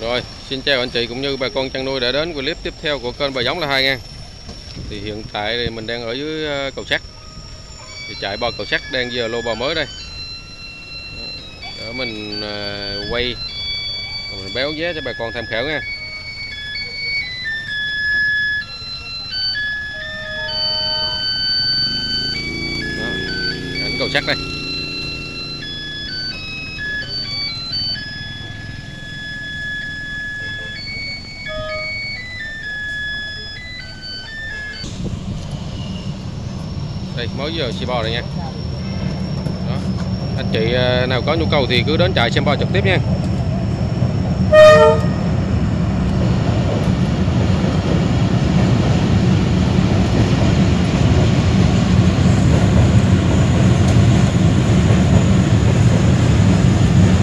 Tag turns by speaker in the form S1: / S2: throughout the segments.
S1: Rồi, xin chào anh chị cũng như bà con chăn nuôi đã đến clip tiếp theo của kênh bà giống là hai nha. Thì hiện tại thì mình đang ở dưới ờ, cầu sắt. Thì chạy bò cầu sắt đang giờ lô bò mới đây. Để mình ờ, quay mình béo giá cho bà con tham khảo nha. Đó, ảnh cầu sắt đây. Đây mới giờ xì bò đây nha. Đó. Anh chị à, nào có nhu cầu thì cứ đến trại xem bò trực tiếp nha.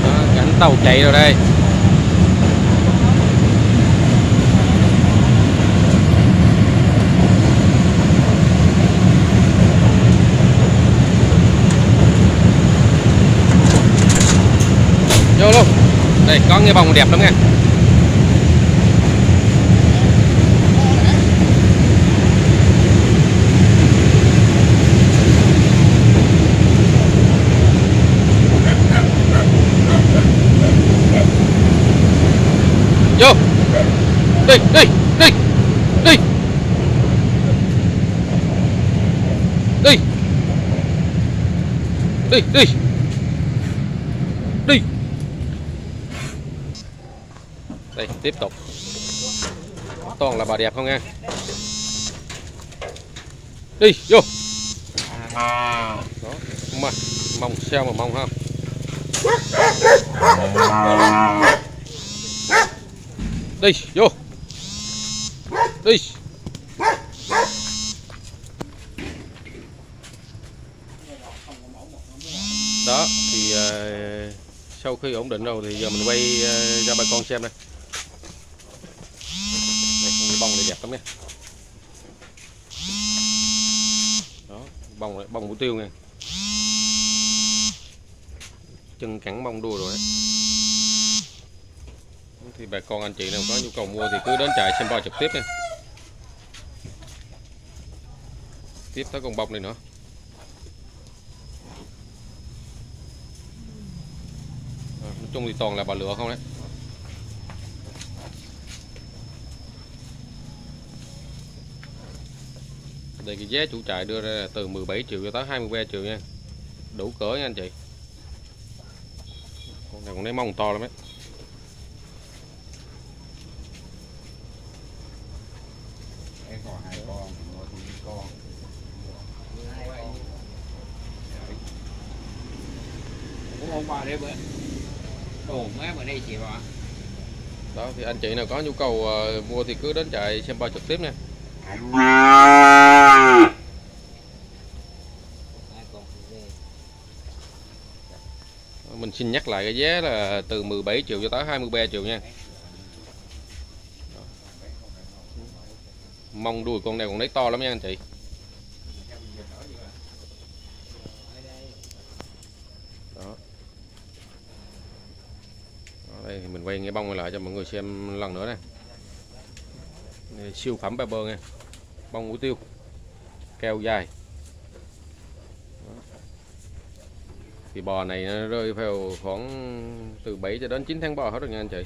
S1: Đó, cảnh tàu chạy rồi đây. này có nghe bông đẹp lắm nha. Vô. Đi đi đi đi. Đi. Đi đi. Đây tiếp tục. Toàn là bà đẹp không nha đi vô. Đó mà mong sao mà mong không đi vô. Đi. Đó thì uh, sau khi ổn định rồi thì giờ mình quay ờ, uh, cho bà con xem đây con bông này đẹp lắm nha. Đó bông này, bông hủ tiêu nha. Chân cẳng bông đua rồi đấy. Thì bà con anh chị nào có nhu cầu mua thì cứ đến trại xem bò trực tiếp nha. Tiếp tới con bông này nữa. Nói chung thì toàn là bà lựa không đấy. Đây cái giá chủ trại đưa ra từ 17 triệu cho tới 23 triệu nha. Đủ cỡ nha anh chị. Con này còn lấy mông to lắm đấy
S2: em còn hai con con
S3: cũng hôm qua đấy bữa. Đồ má bữa nay chị bà
S1: đó thì anh chị nào có nhu cầu ờ, mua thì cứ đến trại xem bò trực tiếp nha mình xin nhắc lại cái giá là từ 17 triệu cho tới 23 triệu nha. Mong đuôi con này còn lấy to lắm nha anh chị. Đó. Đó, đây thì mình quay nghe bông lại cho mọi người xem lần nữa nè. Siêu phẩm ba bơ nha bông hủ tiêu. Keo dài. Đó. thì bò này nó rơi vào khoảng từ 7 cho đến 9 tháng bò hết rồi nha anh chị.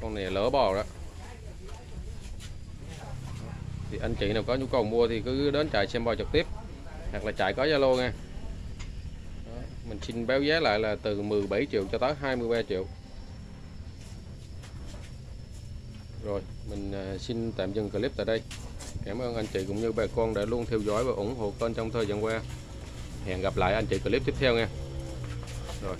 S1: Con này lỡ bò đó. Thì anh chị nào có nhu cầu mua thì cứ đến trại xem bò trực tiếp. Hoặc là trại có Zalo nha Đó, mình xin báo giá lại là từ 17 triệu cho tới 23 triệu. Rồi mình à, xin tạm dừng clip tại đây. Cảm ơn anh chị cũng như bà con đã luôn theo dõi và ủng hộ kênh trong thời gian qua. Hẹn gặp lại anh chị clip tiếp theo nha. Rồi.